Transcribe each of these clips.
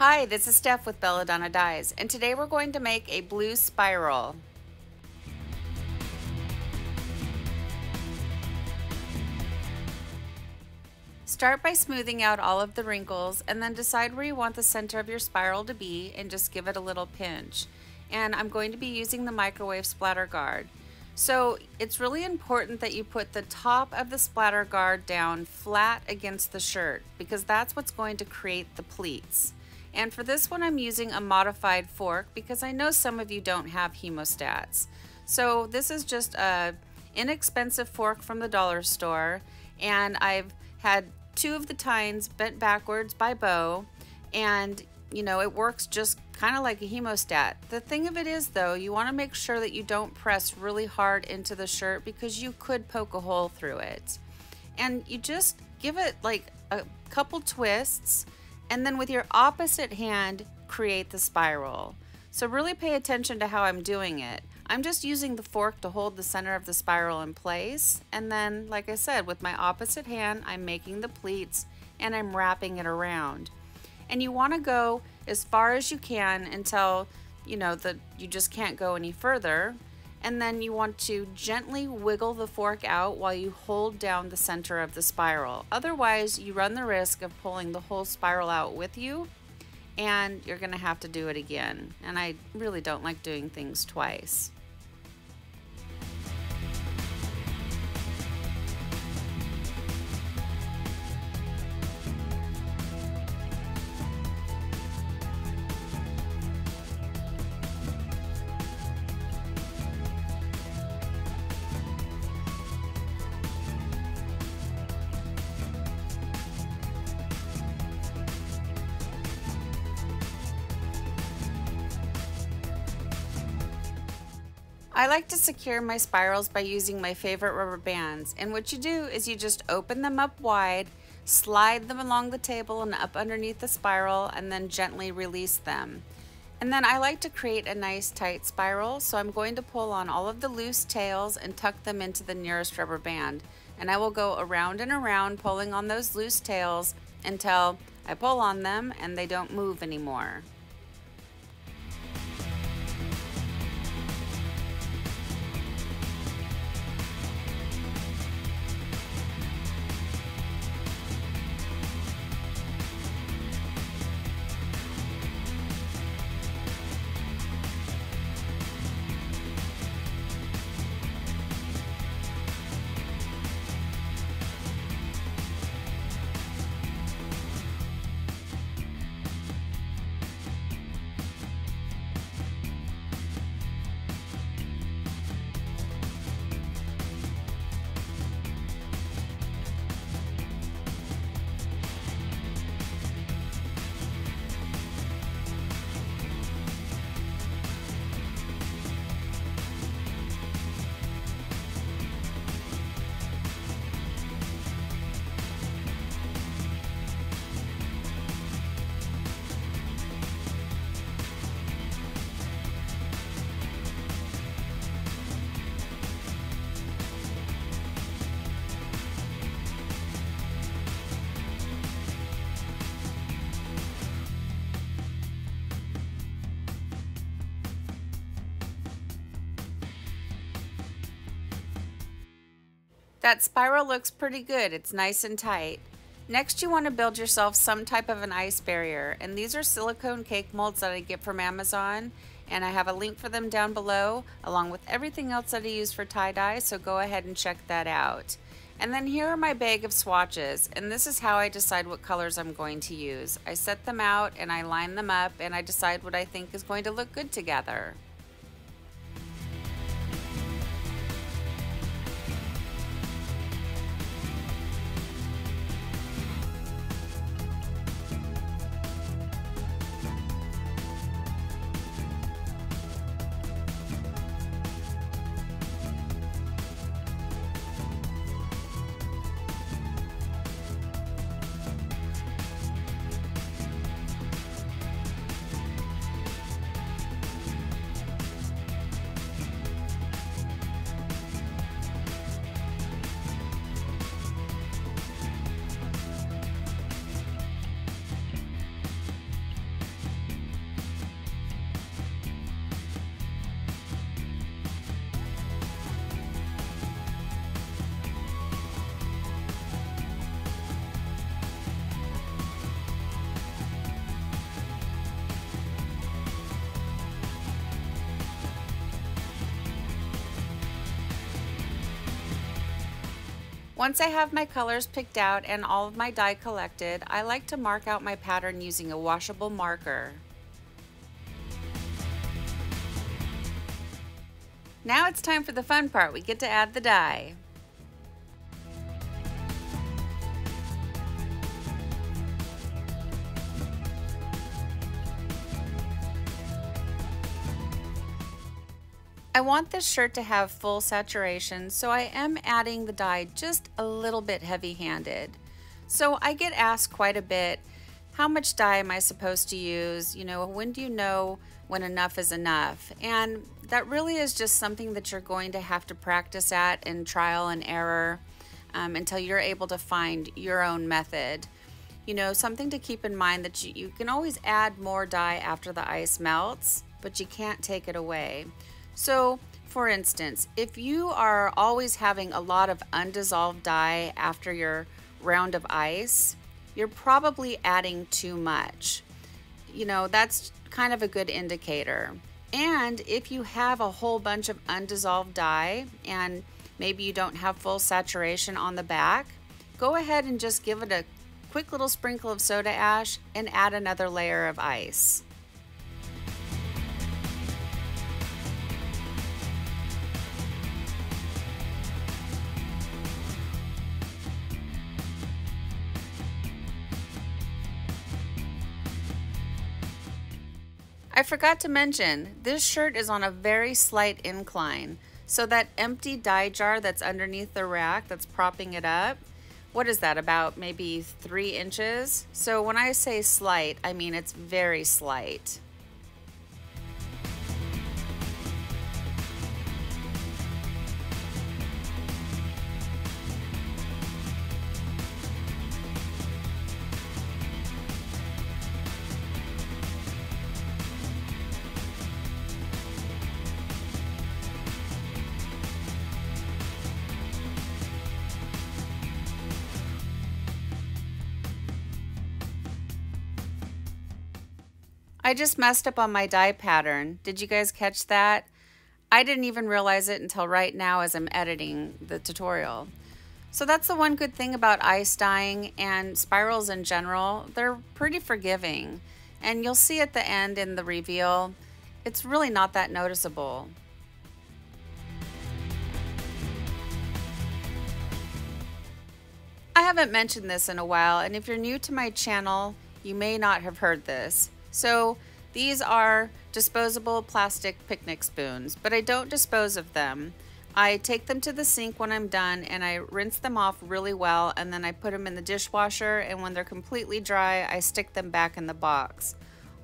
Hi, this is Steph with Belladonna Dyes, and today we're going to make a blue spiral. Start by smoothing out all of the wrinkles and then decide where you want the center of your spiral to be and just give it a little pinch. And I'm going to be using the microwave splatter guard. So it's really important that you put the top of the splatter guard down flat against the shirt because that's what's going to create the pleats. And for this one, I'm using a modified fork because I know some of you don't have hemostats. So this is just a inexpensive fork from the dollar store. And I've had two of the tines bent backwards by Bo. And, you know, it works just kind of like a hemostat. The thing of it is though, you want to make sure that you don't press really hard into the shirt because you could poke a hole through it. And you just give it like a couple twists and then with your opposite hand, create the spiral. So really pay attention to how I'm doing it. I'm just using the fork to hold the center of the spiral in place. And then, like I said, with my opposite hand, I'm making the pleats and I'm wrapping it around. And you wanna go as far as you can until, you know, that you just can't go any further and then you want to gently wiggle the fork out while you hold down the center of the spiral. Otherwise, you run the risk of pulling the whole spiral out with you and you're going to have to do it again. And I really don't like doing things twice. I like to secure my spirals by using my favorite rubber bands. And what you do is you just open them up wide, slide them along the table and up underneath the spiral, and then gently release them. And then I like to create a nice tight spiral, so I'm going to pull on all of the loose tails and tuck them into the nearest rubber band. And I will go around and around pulling on those loose tails until I pull on them and they don't move anymore. That spiral looks pretty good. It's nice and tight. Next, you want to build yourself some type of an ice barrier. And these are silicone cake molds that I get from Amazon. And I have a link for them down below, along with everything else that I use for tie-dye. So go ahead and check that out. And then here are my bag of swatches. And this is how I decide what colors I'm going to use. I set them out and I line them up and I decide what I think is going to look good together. Once I have my colors picked out and all of my dye collected, I like to mark out my pattern using a washable marker. Now it's time for the fun part. We get to add the dye. I want this shirt to have full saturation, so I am adding the dye just a little bit heavy-handed. So I get asked quite a bit, how much dye am I supposed to use? You know, when do you know when enough is enough? And that really is just something that you're going to have to practice at in trial and error um, until you're able to find your own method. You know, something to keep in mind that you, you can always add more dye after the ice melts, but you can't take it away. So, for instance, if you are always having a lot of undissolved dye after your round of ice, you're probably adding too much. You know, that's kind of a good indicator. And if you have a whole bunch of undissolved dye and maybe you don't have full saturation on the back, go ahead and just give it a quick little sprinkle of soda ash and add another layer of ice. I forgot to mention, this shirt is on a very slight incline. So that empty dye jar that's underneath the rack that's propping it up, what is that, about maybe three inches? So when I say slight, I mean it's very slight. I just messed up on my dye pattern. Did you guys catch that? I didn't even realize it until right now as I'm editing the tutorial. So that's the one good thing about ice dyeing and spirals in general. They're pretty forgiving. And you'll see at the end in the reveal, it's really not that noticeable. I haven't mentioned this in a while, and if you're new to my channel, you may not have heard this. So these are disposable plastic picnic spoons, but I don't dispose of them. I take them to the sink when I'm done and I rinse them off really well and then I put them in the dishwasher and when they're completely dry, I stick them back in the box.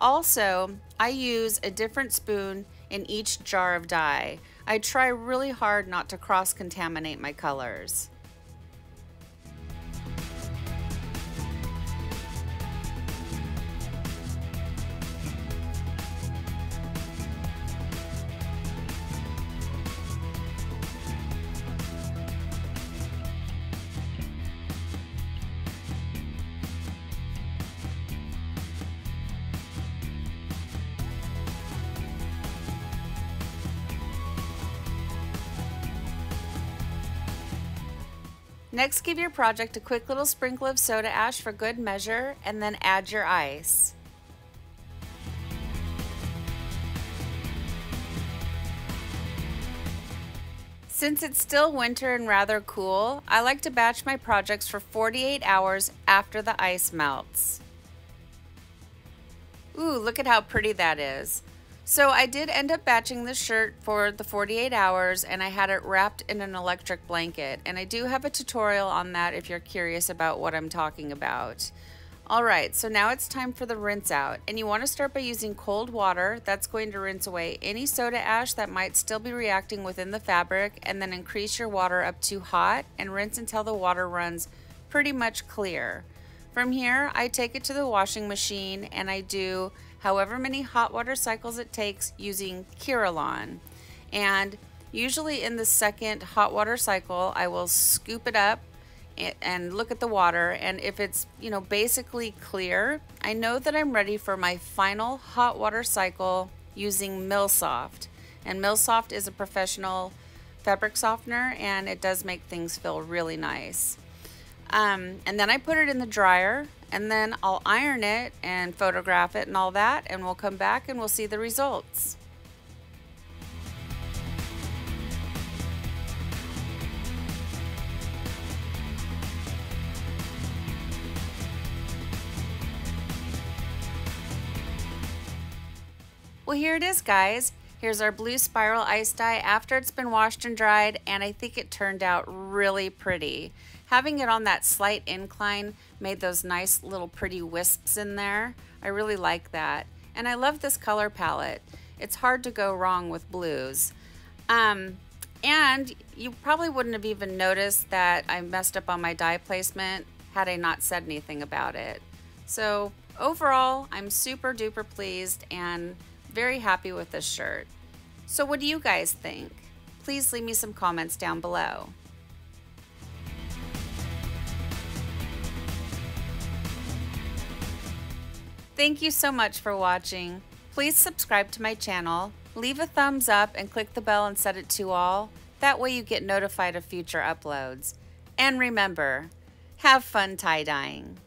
Also, I use a different spoon in each jar of dye. I try really hard not to cross-contaminate my colors. Next, give your project a quick little sprinkle of soda ash for good measure and then add your ice. Since it's still winter and rather cool, I like to batch my projects for 48 hours after the ice melts. Ooh, look at how pretty that is. So I did end up batching this shirt for the 48 hours and I had it wrapped in an electric blanket. And I do have a tutorial on that if you're curious about what I'm talking about. All right, so now it's time for the rinse out. And you wanna start by using cold water. That's going to rinse away any soda ash that might still be reacting within the fabric and then increase your water up to hot and rinse until the water runs pretty much clear. From here, I take it to the washing machine and I do however many hot water cycles it takes using Kieralon. And usually in the second hot water cycle, I will scoop it up and look at the water and if it's you know basically clear I know that I'm ready for my final hot water cycle using Milsoft and Milsoft is a professional fabric softener and it does make things feel really nice. Um, and then I put it in the dryer and then I'll iron it and photograph it and all that and we'll come back and we'll see the results. Well, here it is, guys. Here's our blue spiral ice dye after it's been washed and dried, and I think it turned out really pretty. Having it on that slight incline made those nice little pretty wisps in there. I really like that. And I love this color palette. It's hard to go wrong with blues. Um, and you probably wouldn't have even noticed that I messed up on my dye placement had I not said anything about it. So overall, I'm super duper pleased and very happy with this shirt. So what do you guys think? Please leave me some comments down below. Thank you so much for watching. Please subscribe to my channel, leave a thumbs up and click the bell and set it to all. That way you get notified of future uploads. And remember, have fun tie-dyeing.